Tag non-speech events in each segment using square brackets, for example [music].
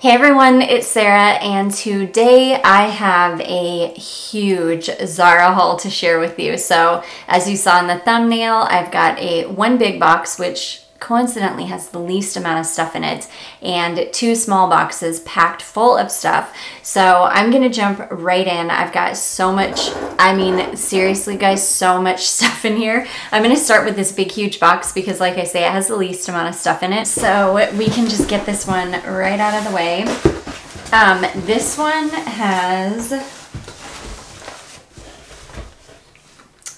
Hey everyone, it's Sarah, and today I have a huge Zara haul to share with you. So, as you saw in the thumbnail, I've got a one big box, which coincidentally has the least amount of stuff in it and two small boxes packed full of stuff. So I'm gonna jump right in. I've got so much, I mean, seriously guys, so much [laughs] stuff in here. I'm gonna start with this big, huge box because like I say, it has the least amount of stuff in it. So we can just get this one right out of the way. Um, this one has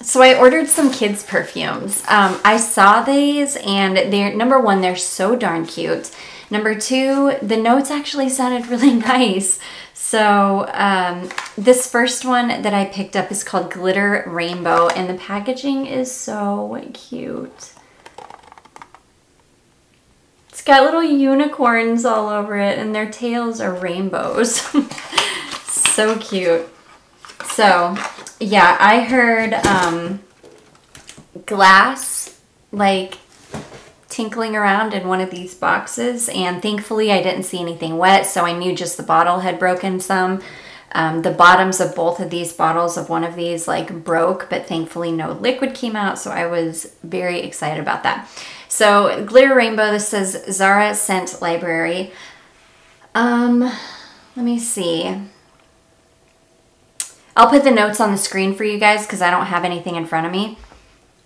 So I ordered some kids perfumes. Um, I saw these and they're number one, they're so darn cute. Number two, the notes actually sounded [laughs] really nice. So um, this first one that I picked up is called Glitter Rainbow and the packaging is so cute. It's got little unicorns all over it and their tails are rainbows. [laughs] so cute. So yeah, I heard um, glass like tinkling around in one of these boxes and thankfully I didn't see anything wet so I knew just the bottle had broken some. Um, the bottoms of both of these bottles of one of these like broke but thankfully no liquid came out so I was very excited about that. So glitter rainbow this says Zara scent library. Um, let me see. I'll put the notes on the screen for you guys because I don't have anything in front of me.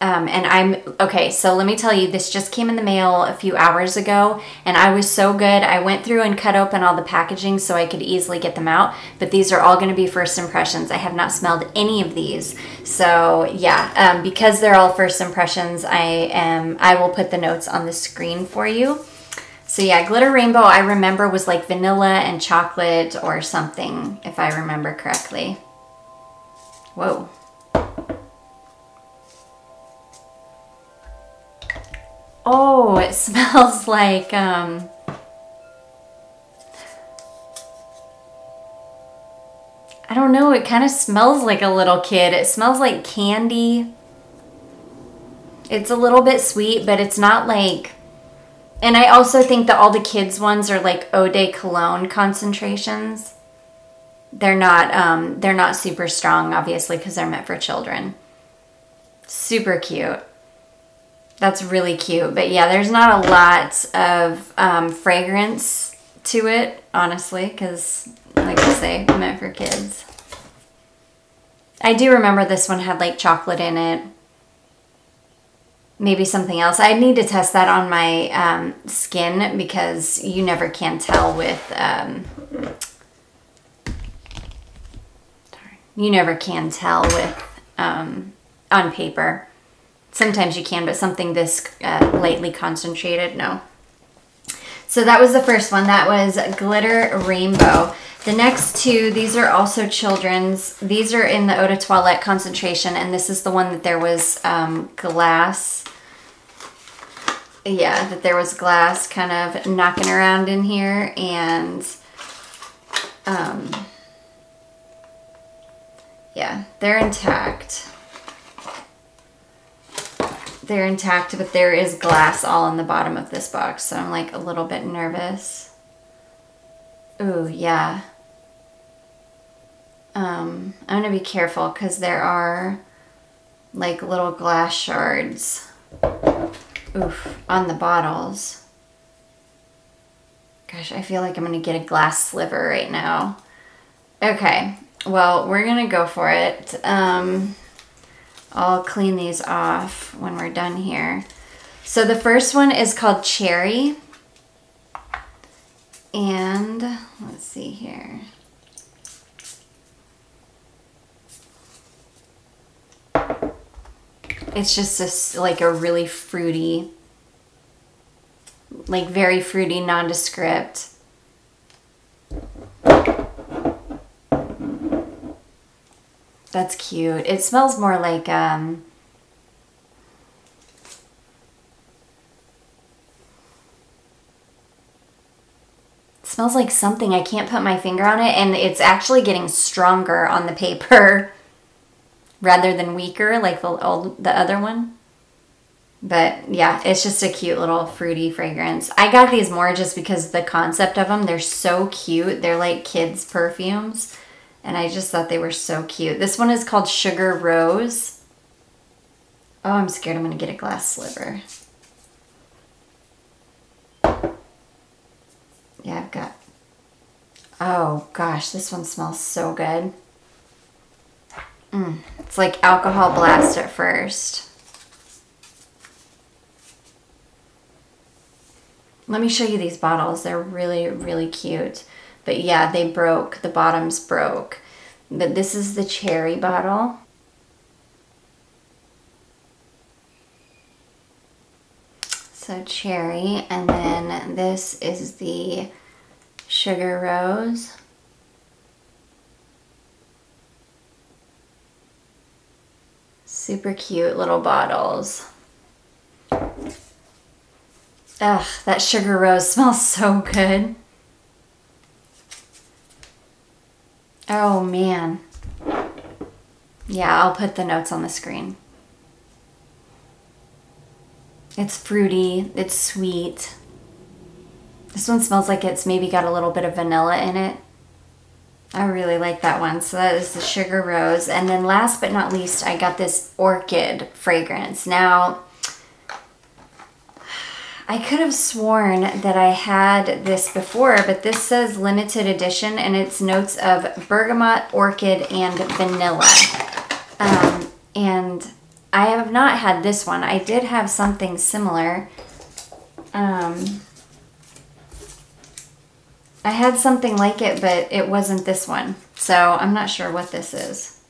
Um, and I'm, okay, so let me tell you, this just came in the mail a few hours ago and I was so good. I went through and cut open all the packaging so I could easily get them out, but these are all gonna be first impressions. I have not smelled any of these. So yeah, um, because they're all first impressions, I am, I will put the notes on the screen for you. So yeah, Glitter Rainbow I remember was like vanilla and chocolate or something, if I remember correctly. Whoa. Oh, it [laughs] smells like, um, I don't know, it kind of smells like a little kid. It smells like candy. It's a little bit sweet, but it's not like, and I also think that all the kids ones are like eau de cologne concentrations they're not um, they're not super strong, obviously, because they're meant for children. Super cute. That's really cute. But yeah, there's not a lot of um, fragrance to it, honestly, because, like I say, meant for kids. I do remember this one had like chocolate in it. Maybe something else. I need to test that on my um, skin because you never can tell with um, you never can tell with um, on paper. Sometimes you can, but something this uh, lightly concentrated, no. So that was the first one. That was Glitter Rainbow. The next two, these are also children's. These are in the Eau de Toilette concentration, and this is the one that there was um, glass. Yeah, that there was glass kind of knocking around in here, and um, yeah, they're intact. They're intact, but there is glass all in the bottom of this box, so I'm like a little bit nervous. Ooh, yeah. Um, I'm gonna be careful because there are like little glass shards oof, on the bottles. Gosh, I feel like I'm gonna get a glass sliver right now. Okay, well, we're going to go for it. Um, I'll clean these off when we're done here. So the first one is called Cherry. And let's see here. It's just a, like a really fruity, like very fruity, nondescript That's cute. It smells more like, um, smells like something. I can't put my finger on it. And it's actually getting stronger on the paper [laughs] rather than weaker like the, old, the other one. But yeah, it's just a cute little fruity fragrance. I got these more just because the concept of them, they're so cute. They're like kids' perfumes. And I just thought they were so cute. This one is called Sugar Rose. Oh, I'm scared I'm to get a glass sliver. Yeah, I've got... Oh, gosh, this one smells so good. Mm, it's like alcohol blast at first. Let me show you these bottles. They're really, really cute. But yeah, they broke. The bottoms broke. But this is the cherry bottle. So cherry. And then this is the sugar rose. Super cute little bottles. Ugh, that sugar rose [laughs] smells so good. Oh man. Yeah, I'll put the notes on the screen. It's fruity, it's sweet. This one smells like it's maybe got a little bit of vanilla in it. I really like that one. So that is the Sugar Rose. And then last but not least, I got this Orchid fragrance. Now, I could have sworn that I had this before, but this says limited edition and it's notes of bergamot, orchid, and vanilla. Um, and I have not had this one. I did have something similar. Um, I had something like it, but it wasn't this one. So I'm not sure what this is.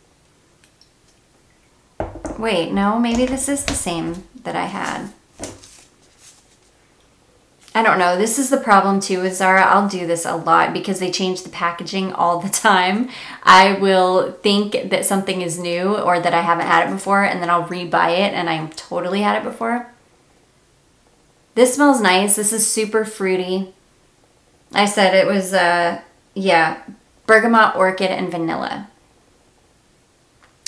Wait, no, maybe this is the same that I had. I don't know. This is the problem too with Zara. I'll do this a lot because they change the packaging all the [laughs] time. I will think that something is new or that I haven't had it before and then I'll rebuy it and I totally had it before. This smells nice. This is super fruity. I said it was, uh, yeah, bergamot, orchid, and vanilla.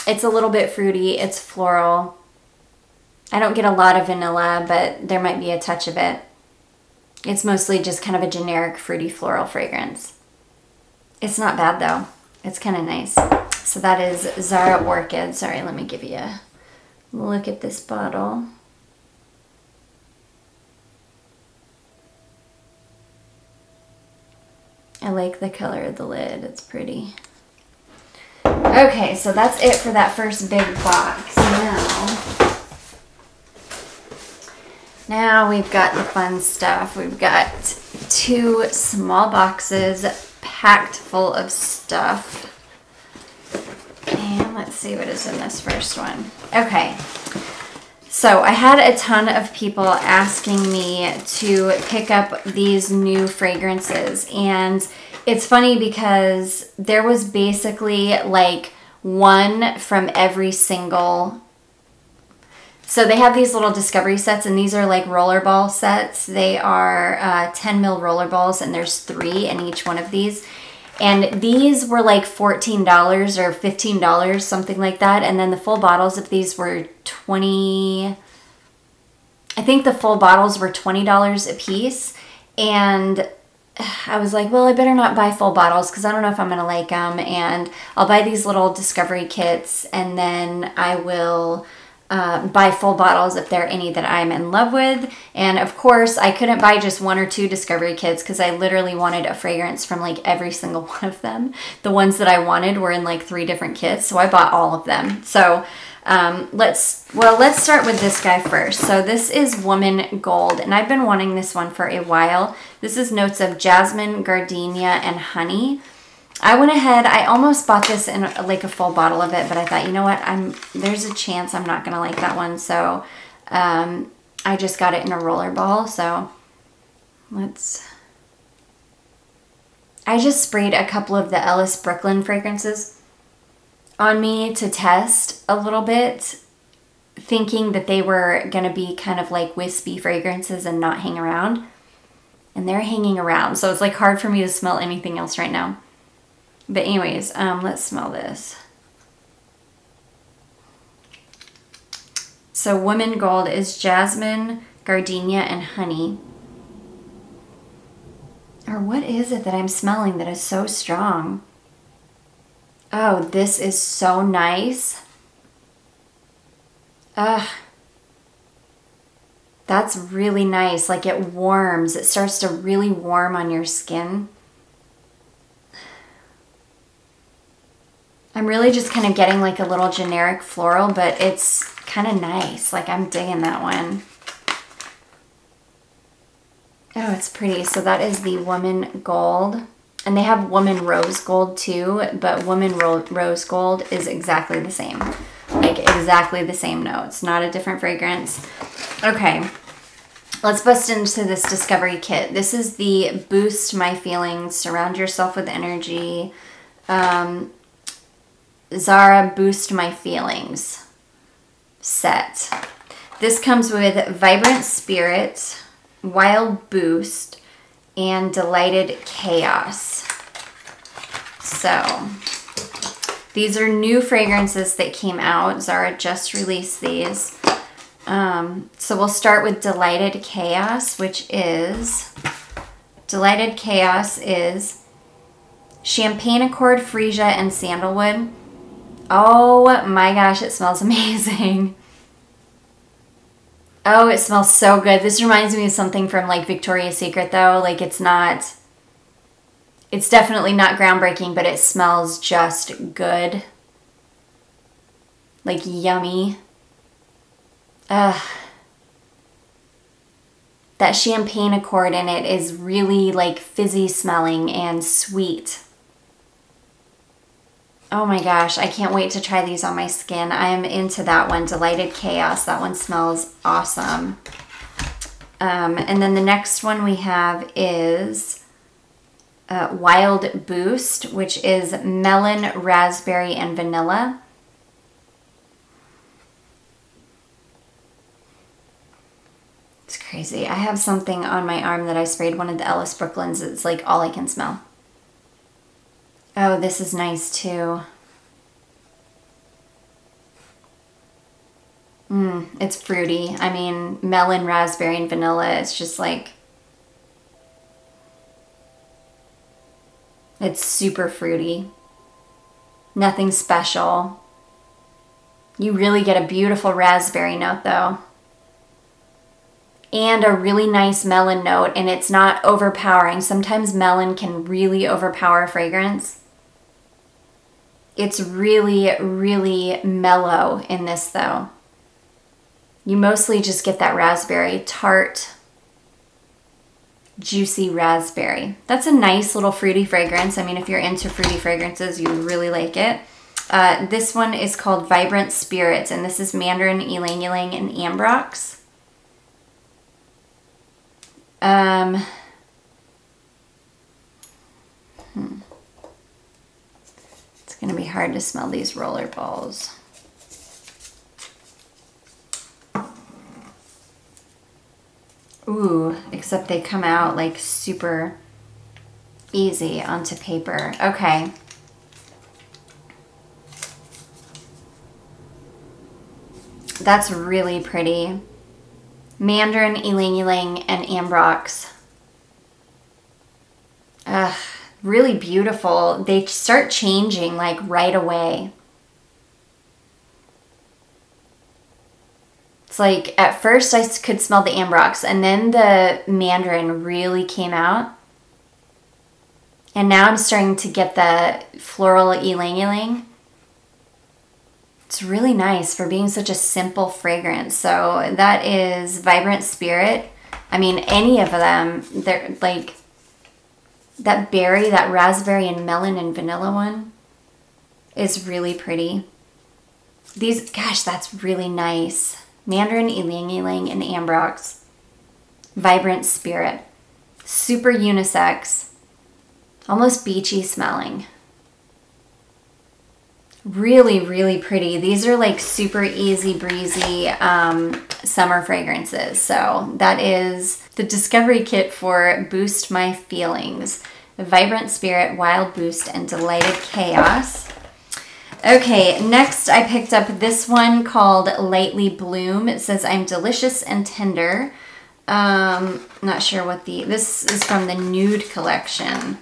It's a little bit fruity. It's floral. I don't get a lot of vanilla, but there might be a touch of it. It's mostly just kind of a generic fruity floral fragrance. It's not bad though. It's kind of nice. So that is Zara Orchid. Sorry, let me give you a look at this bottle. I like the color of the lid. It's pretty. Okay, so that's it for that first big box. Now, now we've got the fun stuff. We've got two small boxes packed full of stuff. And let's see what is in this first one. Okay. So I had a ton of people asking me to pick up these new fragrances. And it's funny because there was basically like one from every single so they have these little discovery sets and these are like rollerball sets. They are uh, 10 mil rollerballs and there's three in each one of these. And these were like $14 or $15, something like that. And then the full bottles of these were 20, I think the full bottles were $20 a piece. And [sighs] I was like, well, I better not buy full bottles because I don't know if I'm going to like them. And I'll buy these little discovery kits and then I will uh, buy full bottles if there are any that I'm in love with. And of course, I couldn't buy just one or two Discovery kits because I literally wanted a fragrance from like every single [laughs] one of them. The ones that I wanted were in like three different kits, so I bought all of them. So um, let's, well, let's start with this guy first. So this is Woman Gold, and I've been wanting this one for a while. This is notes of jasmine, gardenia, and honey. I went ahead, I almost bought this in like a full bottle of it, but I thought, you know what, I'm there's a chance I'm not going to like that one. So um, I just got it in a roller ball. So let's, I just sprayed a couple of the Ellis Brooklyn fragrances on me to test a little bit, thinking that they were going to be kind of like wispy fragrances and not hang around. And they're hanging around. So it's like hard for me to smell anything else right now. But anyways, um, let's smell this. So Woman Gold is jasmine, gardenia, and honey. Or what is it that I'm smelling that is so strong? Oh, this is so nice. Ugh. That's really nice. Like it warms. It starts to really warm on your skin. I'm really just kind of getting like a little generic floral, but it's kind of nice. Like I'm digging that one. Oh, it's pretty. So that is the Woman Gold. And they have Woman Rose Gold too, but Woman Ro Rose Gold is exactly the same. Like exactly the same notes, not a different fragrance. Okay, let's bust into this discovery kit. This is the Boost My Feelings, Surround Yourself with Energy, um, Zara Boost My Feelings set. This comes with Vibrant Spirit, Wild Boost, and Delighted Chaos. So, these are new fragrances that came out. Zara just released these. Um, so we'll start with Delighted Chaos, which is, Delighted Chaos is Champagne Accord, Freesia, and Sandalwood. Oh my gosh, it smells [laughs] amazing. Oh, it smells so good. This reminds me of something from like Victoria's Secret though. Like it's not, it's definitely not groundbreaking, but it smells just good. Like yummy. Ugh. That champagne accord in it is really like fizzy smelling and sweet. Oh my gosh, I can't wait to try these on my skin. I am into that one, Delighted Chaos. That one smells awesome. Um, and then the next one we have is uh, Wild Boost, which is melon, raspberry, and vanilla. It's crazy. I have something on my arm that I sprayed one of the Ellis Brooklyns. It's like all I can smell. Oh, this is nice too. Mmm, it's fruity. I mean, melon, raspberry, and vanilla. It's just like... It's super fruity. Nothing special. You really get a beautiful raspberry note though and a really nice melon note and it's not overpowering. Sometimes melon can really overpower fragrance. It's really, really mellow in this though. You mostly just get that raspberry, tart, juicy raspberry. That's a nice little fruity fragrance. I mean, if you're into fruity fragrances, you really like it. Uh, this one is called Vibrant Spirits, and this is Mandarin, Ylang Ylang, and Ambrox. Um, hmm. Going to be hard to smell these roller balls. Ooh, except they come out like super easy onto paper. Okay. That's really pretty. Mandarin, Ylang Ylang, and Ambrox. Ugh, really beautiful. They start changing like right away. It's like at first I could smell the Ambrox and then the Mandarin really came out. And now I'm starting to get the floral ylang ylang. It's really nice for being such a simple fragrance. So that is Vibrant Spirit. I mean, any of them, they're like that berry, that raspberry and melon and vanilla one is really pretty. These, gosh, that's really nice. Mandarin, Ylang Ylang, and Ambrox. Vibrant Spirit. Super unisex. Almost beachy smelling really really pretty these are like super easy breezy um, summer fragrances so that is the discovery kit for boost my feelings vibrant spirit wild boost and delighted chaos Okay, next I picked up this one called Lightly Bloom. It says, I'm delicious and tender. Um, not sure what the, this is from the Nude collection.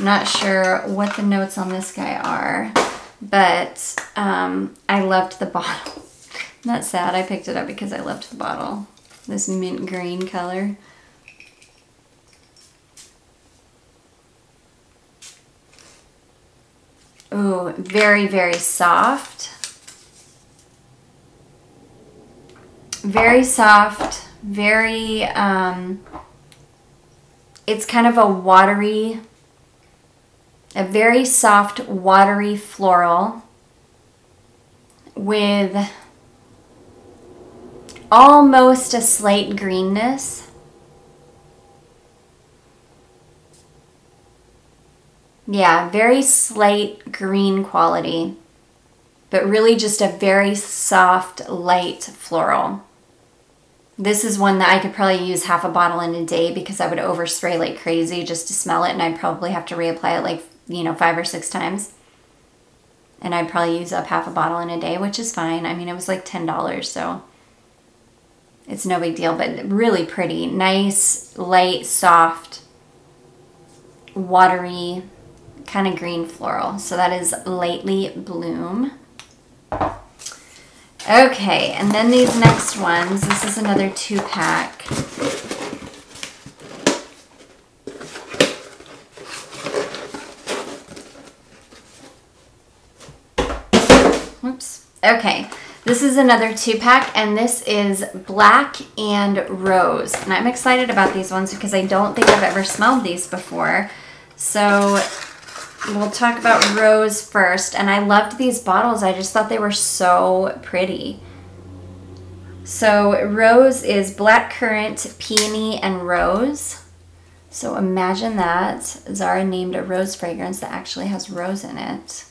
Not sure what the notes on this guy are, but um, I loved the bottle. [laughs] Not sad, I picked it up because I loved the bottle. This mint green color. Ooh, very, very soft. Very soft, very, um, it's kind of a watery, a very soft, watery floral with almost a slight greenness. Yeah, very slight green quality, but really just a very soft, light floral. This is one that I could probably use half a bottle in a day because I would overspray like crazy just to smell it and I'd probably have to reapply it like, you know, five or six times. And I'd probably use up half a bottle in a day, which is fine. I mean, it was like $10, so it's no big deal, but really pretty. Nice, light, soft, watery, kind of green floral. So that is Lightly Bloom. Okay, and then these next ones. This is another two pack. Okay, this is another two pack, and this is black and rose. And I'm excited about these ones because I don't think I've ever smelled these before. So we'll talk about rose first. And I loved these bottles. I just thought they were so pretty. So rose is black currant, peony, and rose. So imagine that. Zara named a rose fragrance that actually has rose in it.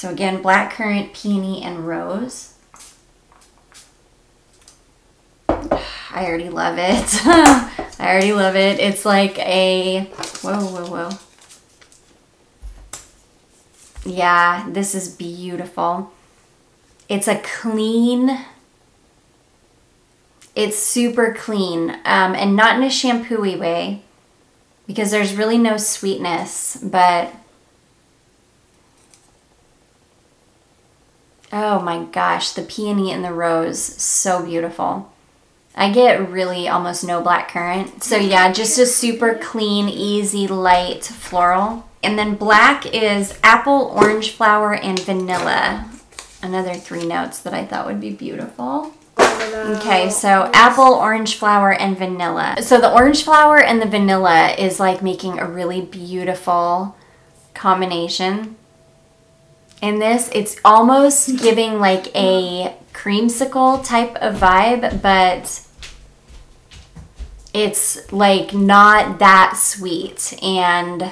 So again, black currant, peony, and rose. [sighs] I already love it. [laughs] I already love it. It's like a, whoa, whoa, whoa. Yeah, this is beautiful. It's a clean, it's super clean um, and not in a shampooy way because there's really no sweetness, but oh my gosh, the peony and the rose, so beautiful. I get really almost no black currant. So mm-hmm. yeah, just a super clean, easy, light floral. And then black is apple, orange flower, and vanilla. Another three notes that I thought would be beautiful. Okay, so apple, orange flower, and vanilla. So the orange flower and the vanilla is like making a really beautiful combination. In this, it's almost giving like a creamsicle type of vibe, but it's like not that sweet. And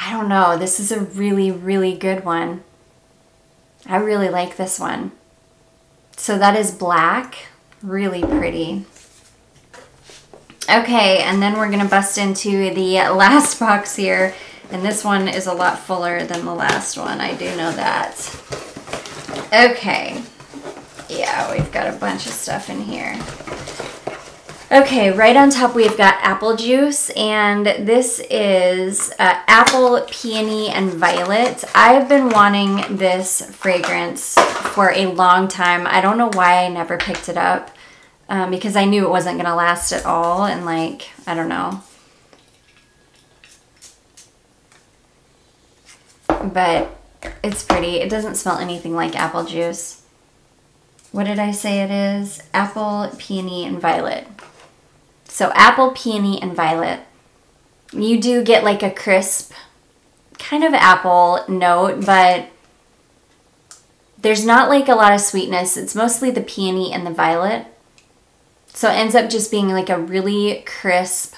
I don't know, this is a really, really good one. I really like this one. So that is black, really pretty. Okay, and then we're gonna bust into the [laughs] last box here. And this one is a lot fuller than the last one, I do know that. Okay. Yeah, we've got a bunch of stuff in here. Okay, right on top we've got apple juice, and this is uh, apple, peony, and violet. I've been wanting this fragrance for a long time. I don't know why I never picked it up, um, because I knew it wasn't going to last at all, and like, I don't know. But it's pretty. It doesn't smell anything like apple juice. What did I say it is? Apple, peony, and violet. So apple, peony, and violet. You do get like a crisp kind of apple note, but there's not like a lot of sweetness. It's mostly the peony and the violet. So it ends up just being like a really crisp,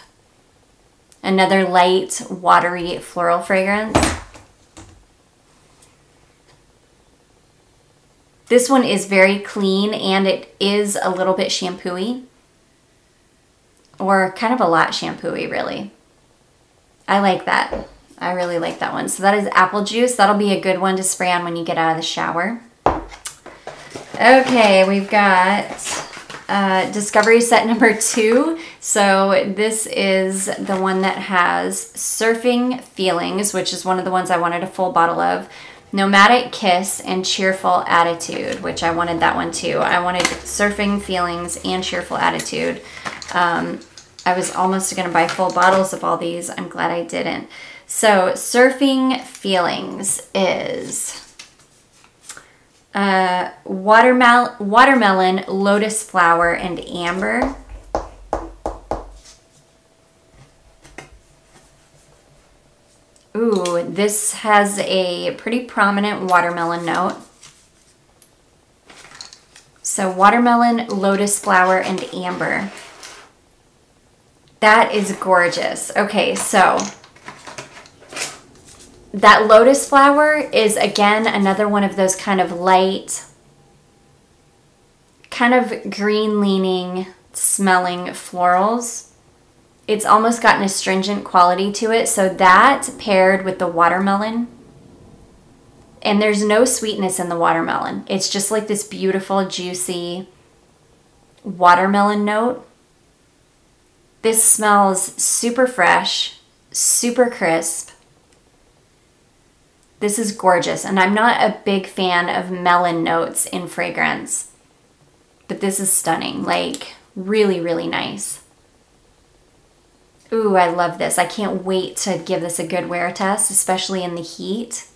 another light, watery floral fragrance. This one is very clean and it is a little bit shampooy or kind of a lot shampooy really. I like that. I really like that one. So that is apple juice. That'll be a good one to spray on when you get out of the shower. Okay, we've got uh, Discovery set number two. So this is the one that has Surfing Feelings, which is one of the ones I wanted a full bottle of. Nomadic Kiss and Cheerful Attitude, which I wanted that one too. I wanted Surfing Feelings and Cheerful Attitude. Um, I was almost going to buy full bottles of all these. I'm glad I didn't. So, Surfing Feelings is uh, watermel watermelon, lotus flower, and amber. Ooh, this has a pretty prominent watermelon note. So watermelon, lotus flower, and amber. That is gorgeous. Okay, so that lotus flower is again another one of those kind of light, kind of green leaning smelling florals. It's almost got an astringent quality to it. So that paired with the watermelon, and there's no sweetness in the watermelon. It's just like this beautiful, juicy watermelon note. This smells super fresh, super crisp this is gorgeous, and I'm not a big fan of melon notes in fragrance, but this is stunning. Like, really, really nice. Ooh, I love this. I can't wait to give this a good wear test, especially in the heat.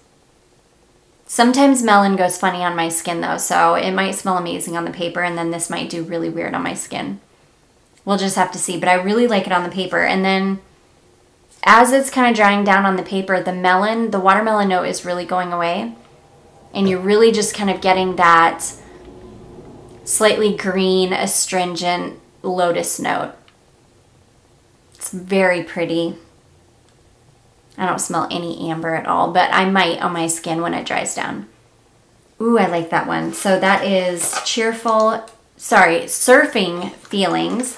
Sometimes melon goes funny on my skin though, so it might smell amazing on the paper and then this might do really weird on my skin. We'll just have to see, but I really like it on the paper. And then as it's kind of drying down on the paper, the melon, the watermelon note is really going away. And you're really just kind of getting that slightly green, astringent lotus note. It's very pretty. I don't smell any amber at all, but I might on my skin when it dries down. Ooh, I like that one. So that is Cheerful, sorry, Surfing Feelings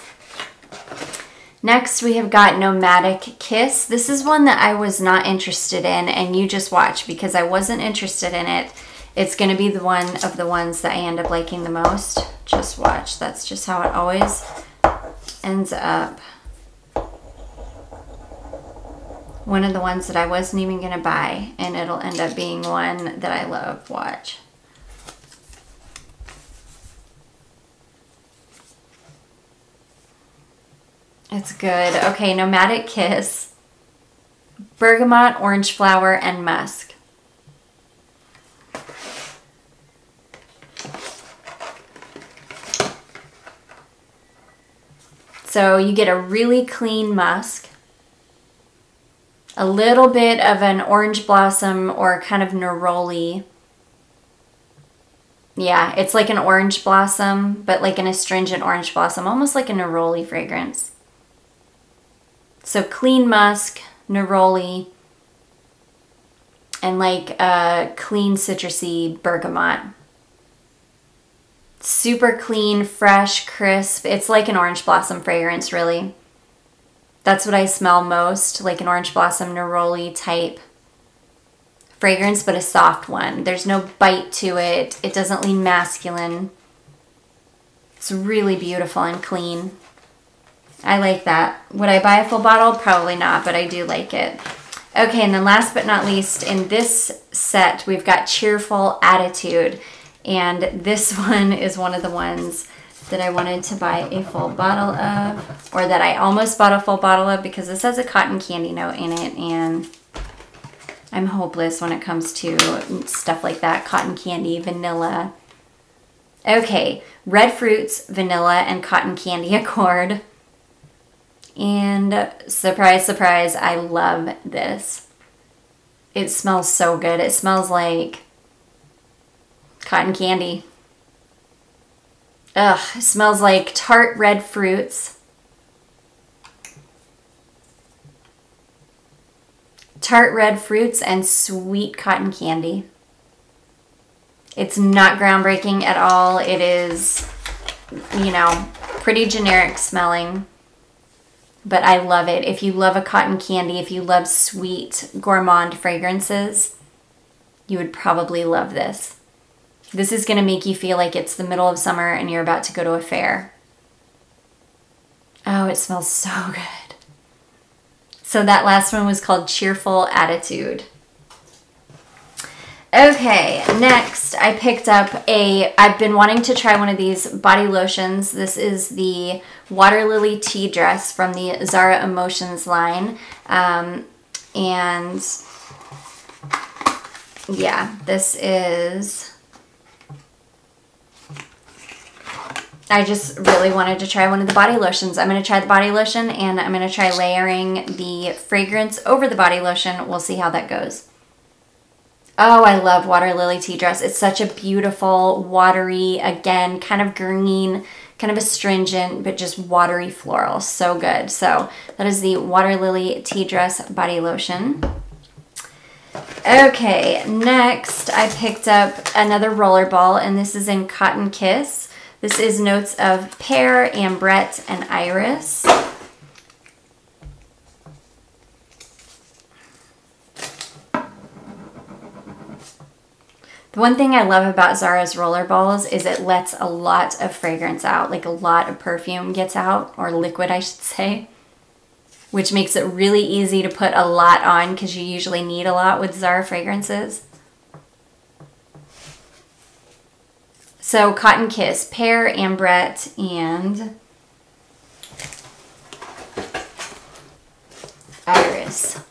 Next, we have got Nomadic Kiss. This is one that I was not interested in, and you just watch because I wasn't interested in it. It's going to be the one of the ones that I end up liking the most. Just watch. That's just how it always ends up. One of the ones that I wasn't even going to buy, and it'll end up being one that I love. Watch. It's good. Okay, Nomadic Kiss, Bergamot, Orange Flower, and Musk. So you get a really clean musk, a little bit of an orange blossom or kind of neroli. Yeah, it's like an orange blossom, but like an astringent orange blossom, almost like a neroli fragrance. So clean musk, neroli, and like a clean citrusy bergamot. Super clean, fresh, crisp. It's like an orange blossom fragrance, really. That's what I smell most, like an orange blossom neroli type fragrance, but a soft one. There's no bite to it. It doesn't lean masculine. It's really beautiful and clean. I like that. Would I buy a full bottle? Probably not, but I do like it. Okay, and then last but not least, in this set, we've got Cheerful Attitude. And this [laughs] one is one of the ones that I wanted to buy a full bottle of, or that I almost bought a full bottle of because this has a cotton candy note in it, and I'm hopeless when it comes to stuff like that, cotton candy, vanilla. Okay, red fruits, vanilla, and cotton candy [laughs] accord. And surprise, surprise, I love this. It smells so good. It smells like cotton candy. Ugh, it smells like tart red fruits. Tart red fruits and sweet cotton candy. It's not groundbreaking at all. It is, you know, pretty generic smelling but I love it. If you love a cotton candy, if you love sweet gourmand fragrances, you would probably love this. This is going to make you feel like it's the middle of summer and you're about to go to a fair. Oh, it smells so [laughs] good. So that last one was called Cheerful Attitude. Okay, next I picked up a, I've been wanting to try one of these body lotions. This is the Water Lily Tea Dress from the Zara Emotions line. Um, and yeah, this is, I just really wanted to try one of the body lotions. I'm going to try the body lotion and I'm going to try layering the fragrance over the body lotion. We'll see how that goes. Oh, I love Water Lily Tea Dress. It's such a beautiful, watery, again, kind of green, kind of astringent, but just watery floral. So good. So that is the Water Lily Tea Dress Body Lotion. Okay, next I picked up another rollerball, and this is in Cotton Kiss. This is notes of pear, ambrette, and iris. The one thing I love about Zara's rollerballs is it lets a lot of fragrance out, like a lot of perfume gets out, or liquid I should say, which makes it really easy to put a lot on because you usually need a lot with Zara fragrances. So Cotton Kiss, Pear, Ambrette, and Iris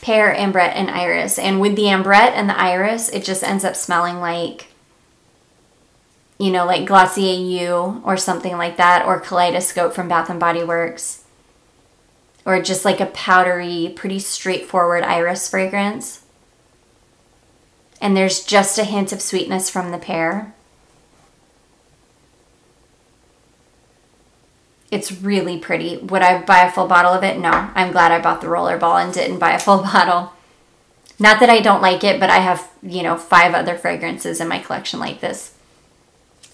pear, ambrette, and iris. And with the ambrette and the iris, it just ends up smelling like, you know, like Glossier You or something like that, or Kaleidoscope from Bath & Body Works. Or just like a powdery, pretty straightforward iris fragrance. And there's just a hint of sweetness from the pear. It's really pretty. Would I buy a full bottle of it? No. I'm glad I bought the rollerball and didn't buy a full [laughs] bottle. Not that I don't like it, but I have, you know, five other fragrances in my collection like this.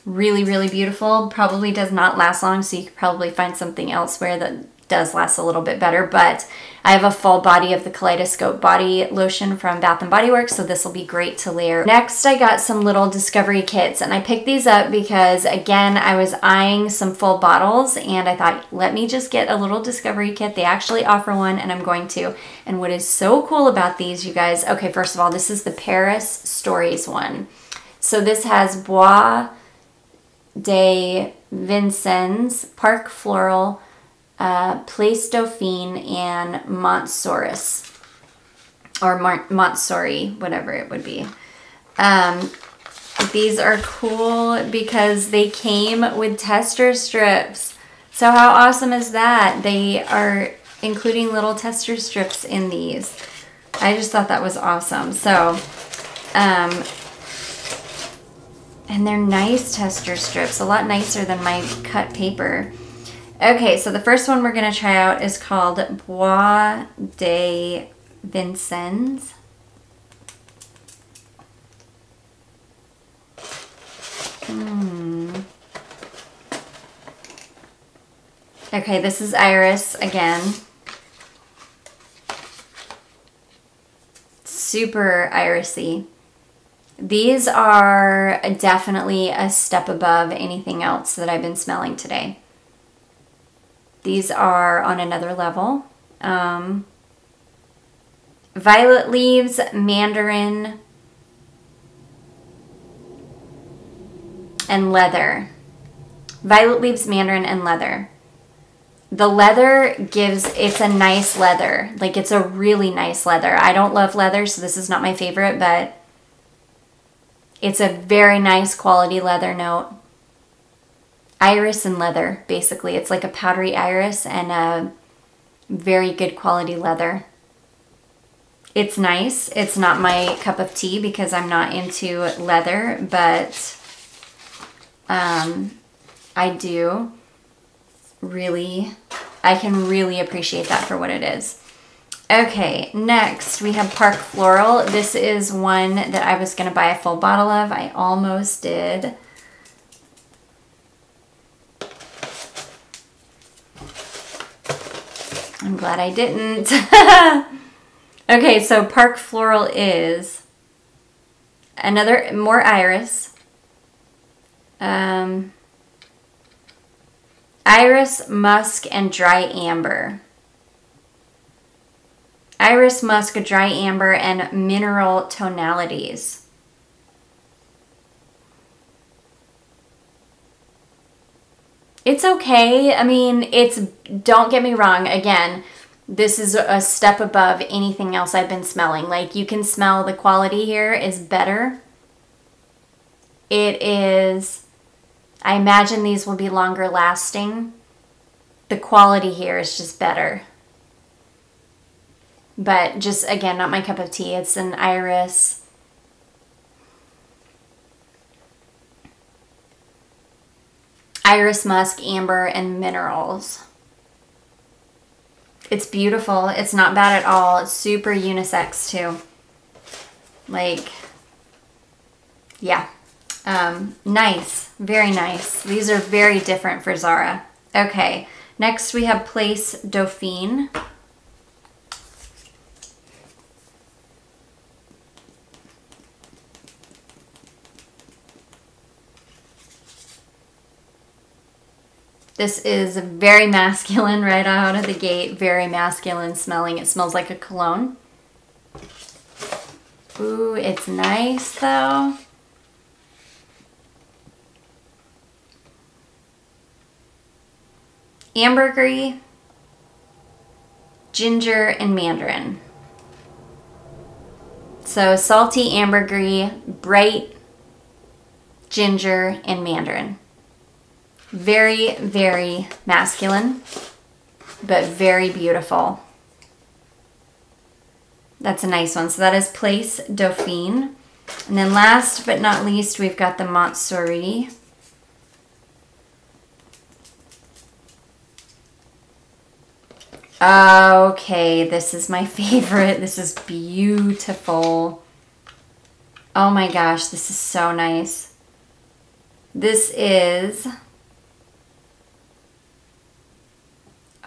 Really, really beautiful. Probably does not last long, so you could probably find something elsewhere that does last a little bit better, but I have a full body of the Kaleidoscope body lotion from Bath & Body Works, so this will be great to layer. Next, I got some little Discovery kits, and I picked these up because, again, I was eyeing some full bottles, and I thought, let me just get a little Discovery kit. They actually offer one, and I'm going to. And what is so cool about these, you guys, okay, first of all, this is the Paris Stories one. So this has Bois de Vincennes, Parc Floral, uh, Place Dauphine, and Montsouris, or Montsori, whatever it would be. Um, these are cool because they came with tester strips. So how awesome is that? They are including little tester strips in these. I just thought that was awesome. So, um, and they're nice tester strips, a lot nicer than my cut paper. Okay, so the first one we're going to try out is called Bois de Vincennes. Hmm. Okay, this is Iris again. Super irisy. These are definitely a step above anything else that I've been smelling today. These are on another level. Um, violet leaves, mandarin, and leather. Violet leaves, mandarin, and leather. The leather gives, it's a nice leather. Like it's a really nice leather. I don't love leather, so this is not my favorite, but it's a very nice quality leather note iris and leather, basically. It's like a powdery iris and a very good quality leather. It's nice. It's not my cup of tea because I'm not into leather, but um, I do really, I can really appreciate that for what it is. Okay, next we have Parc Floral. This is one that I was going to buy a full bottle of. I almost did. I'm glad I didn't. [laughs] okay, so Parc Floral is another more iris. Um, iris, musk, and dry amber. Iris, musk, dry amber, and mineral tonalities. It's okay. I mean, it's, don't get me wrong, again, this is a step above anything else I've been smelling. Like, you can smell the quality here is better. It is, I imagine these will be longer lasting. The quality here is just better. But just, again, not my cup of tea. It's an iris iris musk, amber, and minerals. It's beautiful. It's not bad at all. It's super unisex too. Like, yeah. Um, nice. Very nice. These are very different for Zara. Okay. Next we have Place Dauphine. This is very masculine right out of the gate. Very masculine smelling. It smells like a cologne. Ooh, it's nice though. Ambergris, ginger, and mandarin. So salty ambergris, bright ginger, and mandarin. Very, very masculine, but very beautiful. That's a nice one. So that is Place Dauphine. And then last but not least, we've got the Montsouris. Okay, this is my [laughs] favorite. This is beautiful. Oh my gosh, this is so nice. This is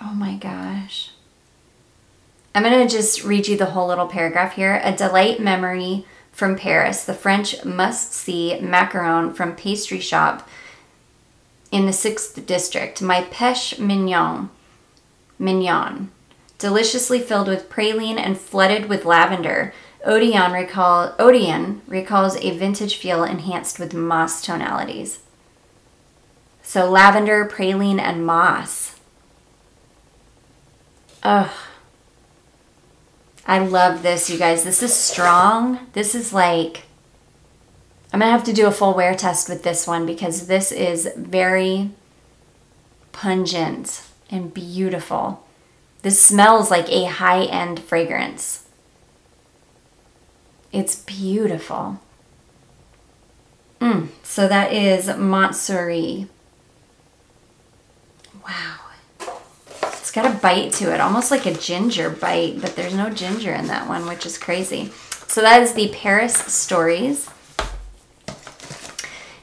Oh my gosh. I'm going to just read you the whole little paragraph here. A delight memory from Paris. The French must-see macaron from pastry shop in the 6th district. My pêche mignon. Mignon. Deliciously filled with praline and flooded with lavender. Odeon, recall, Odeon recalls a vintage feel enhanced with moss tonalities. So lavender, praline, and moss. Ugh. I love this, you guys. This is strong. This is like, I'm going to have to do a full wear test with this one because this is very pungent and beautiful. This smells like a high-end fragrance. It's beautiful. Mm, so that is Montsouris. Wow. It's got a bite to it, almost like a ginger bite, but there's no ginger in that one, which is crazy. So that is the Paris Stories.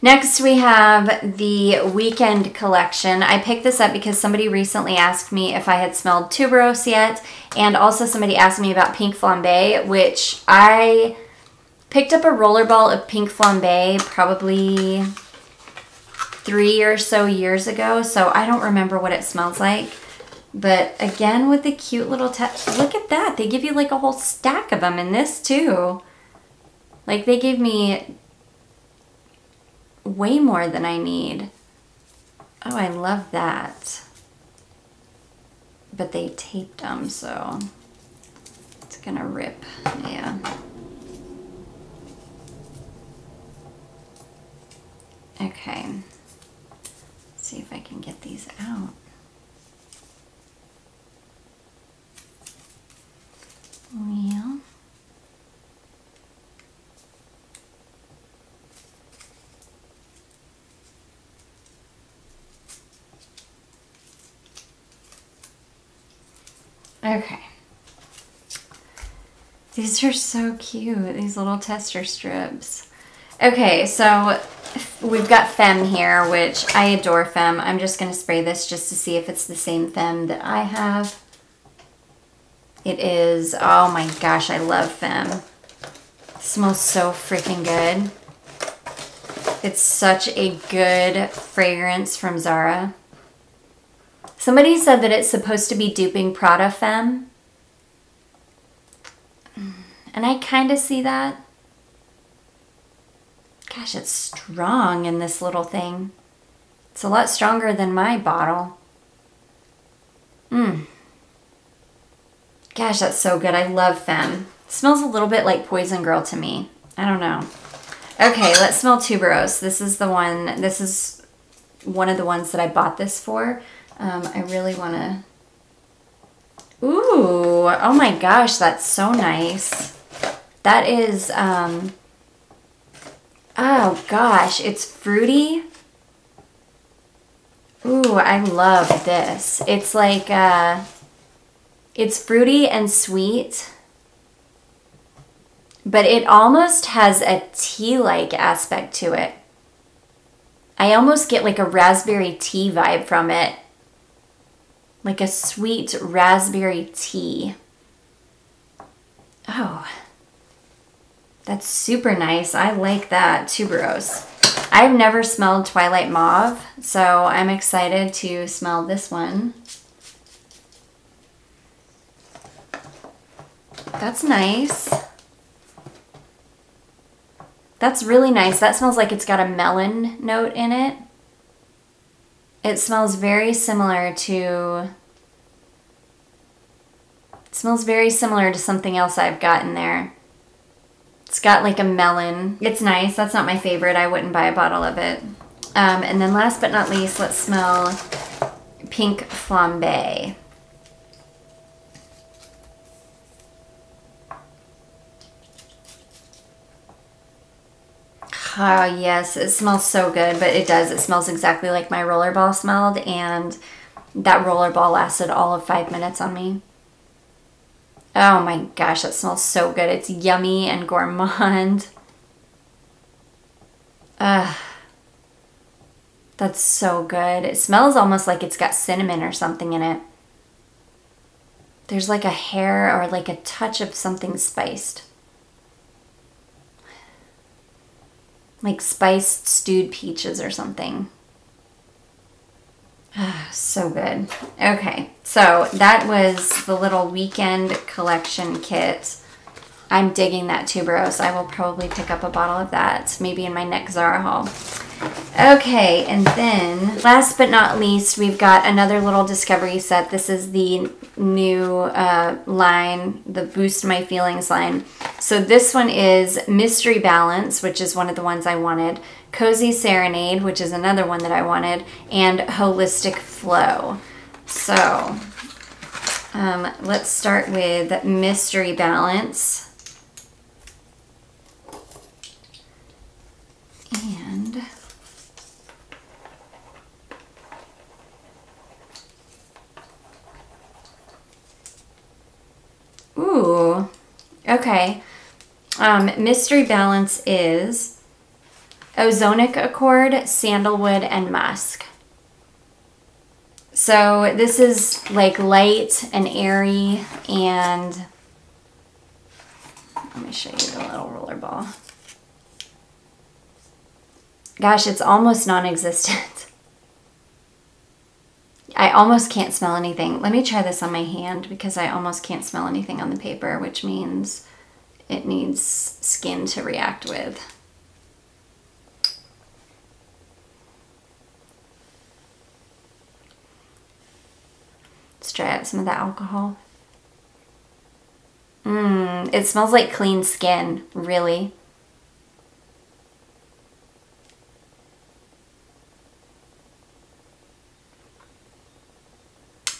Next, we have the Weekend Collection. I picked this up because somebody recently asked me if I had smelled tuberose yet, and also somebody asked me about Pink Flambe, which I picked up a rollerball of Pink Flambe probably three or so years ago, so I don't remember what it smells like. But again, with the cute little, touch look at that. They give you like a whole stack of them in this too. Like they give me way more than I need. Oh, I love that. But they taped them, so it's gonna rip, yeah. Okay, Let's see if I can get these out. Well. Okay. These are so cute, these little tester strips. Okay, so we've got Femme here, which I adore Femme. I'm just going to spray this just to see if it's the same Femme that I have. It is, oh my gosh, I love Femme. smells so freaking good. It's such a good fragrance from Zara. Somebody said that it's supposed to be duping Prada Femme. And I kind of see that. Gosh, it's strong in this little thing. It's a lot stronger than my bottle. Mmm. Gosh, that's so good. I love Femme. smells a little bit like Poison Girl to me. I don't know. Okay, let's smell Tuberose. This is the one, this is one of the ones that I bought this for. Um, I really want to... Ooh, oh my gosh, that's so nice. That is, um, oh gosh, it's fruity. Ooh, I love this. It's like, uh, it's fruity and sweet, but it almost has a tea-like aspect to it. I almost get like a raspberry tea vibe from it. Like a sweet raspberry tea. Oh, that's super nice. I like that tuberose. I've never smelled Twilight Mauve, so I'm excited to smell this one. That's nice. That's really nice. That smells like it's got a melon note in it. It smells very similar to... It smells very similar to something else I've got in there. It's got like a melon. It's nice. That's not my favorite. I wouldn't buy a bottle of it. Um, and then last but not least, let's smell Pink Flambe. Oh, yes, it smells so good, but it does. It smells exactly like my rollerball smelled, and that rollerball lasted all of five minutes on me. Oh my gosh, that smells so good. It's yummy and gourmand. [laughs] Ugh. That's so good. It smells almost like it's got cinnamon or something in it. There's like a hair or like a touch of something spiced. Like spiced stewed peaches or something. Ah, [sighs] so good. Okay, so that was the little weekend collection kit. I'm digging that tuberose. I will probably pick up a bottle of that, maybe in my next Zara haul. Okay, and then last but not least, we've got another little discovery set. This is the new uh, line, the Boost My Feelings line. So this one is Mystery Balance, which is one of the ones I wanted, Cozy Serenade, which is another one that I wanted, and Holistic Flow. So um, let's start with Mystery Balance. And Ooh, okay. Um, mystery balance is ozonic accord, sandalwood, and musk. So this is like light and airy and let me show you the little roller ball. Gosh, it's almost non-existent. [laughs] I almost can't smell anything. Let me try this on my hand because I almost can't smell anything on the paper, which means it needs skin to react with. Let's try out some of that alcohol. Mmm, it smells like clean skin, really.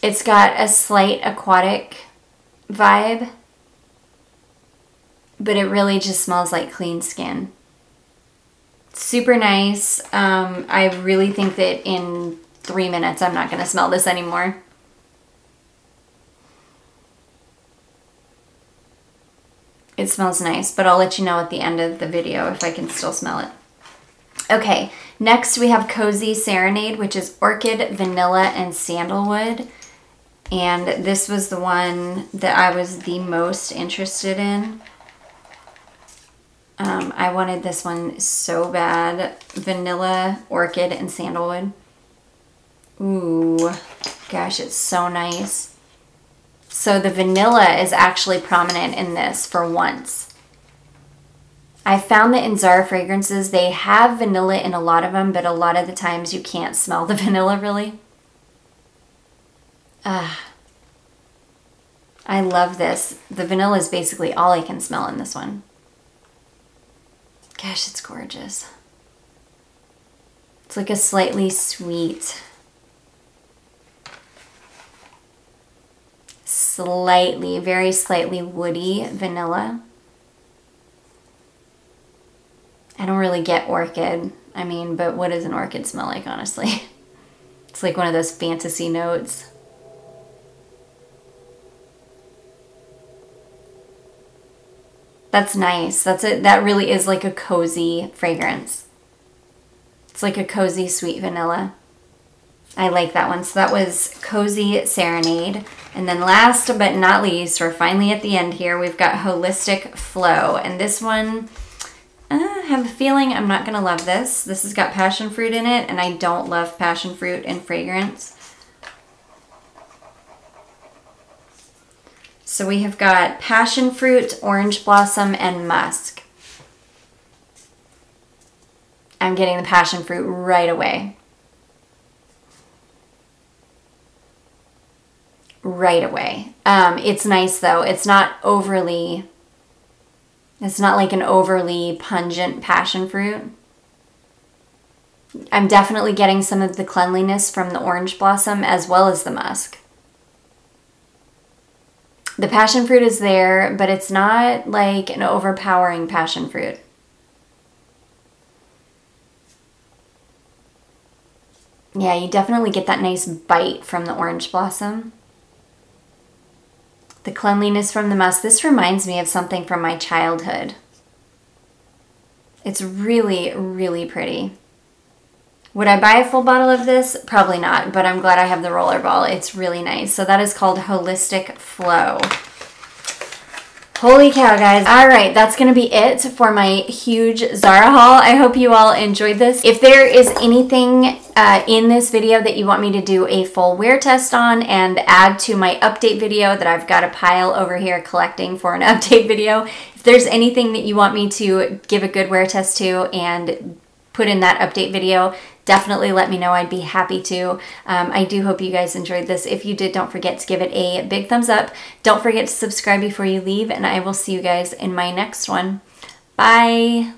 It's got a slight aquatic vibe, but it really just smells like clean skin. Super nice. Um, I really think that in three minutes I'm not going to smell this anymore. It smells nice, but I'll let you know at the end of the video if I can still smell it. Okay, next we have Cozy Serenade, which is orchid, vanilla, and sandalwood. And this was the one that I was the most interested in. Um, I wanted this one so bad. Vanilla, orchid, and sandalwood. Ooh, gosh, it's so nice. So the vanilla is actually prominent in this for once. I found that in Zara fragrances, they have vanilla in a lot of them, but a lot of the times you can't smell the [laughs] vanilla really. Ah. I love this. The vanilla is basically all I can smell in this one. Gosh, it's gorgeous. It's like a slightly sweet, slightly, very slightly woody vanilla. I don't really get orchid. I mean, but what does an orchid smell like, honestly? [laughs] It's like one of those fantasy notes. That's nice. That's it. That really is like a cozy fragrance. It's like a cozy sweet vanilla. I like that one. So that was Cozy Serenade. And then last but not least, we're finally at the end here, we've got Holistic Flow. And this one, uh, I have a feeling I'm not going to love this. This has got passion fruit in it, and I don't love passion fruit in fragrance. So we have got passion fruit, orange blossom, and musk. I'm getting the passion fruit right away. Right away. Um, it's nice though. It's not overly, it's not like an overly pungent passion fruit. I'm definitely getting some of the cleanliness from the orange blossom as well as the musk. The passion fruit is there, but it's not like an overpowering passion fruit. Yeah, you definitely get that nice bite from the orange blossom. The cleanliness from the musk. This reminds me of something from my childhood. It's really, really pretty. Would I buy a full bottle of this? Probably not, but I'm glad I have the rollerball. It's really nice. So that is called Holistic Flow. Holy cow, guys. All right, that's going to be it for my huge Zara haul. I hope you all enjoyed this. If there is anything uh, in this video that you want me to do a full wear test on and add to my update video that I've got a pile over here collecting for an [laughs] update video, if there's anything that you want me to give a good wear test to and put in that update video, definitely let me know. I'd be happy to. Um, I do hope you guys enjoyed this. If you did, don't forget to give it a big thumbs up. Don't forget to subscribe before you leave, and I will see you guys in my next one. Bye.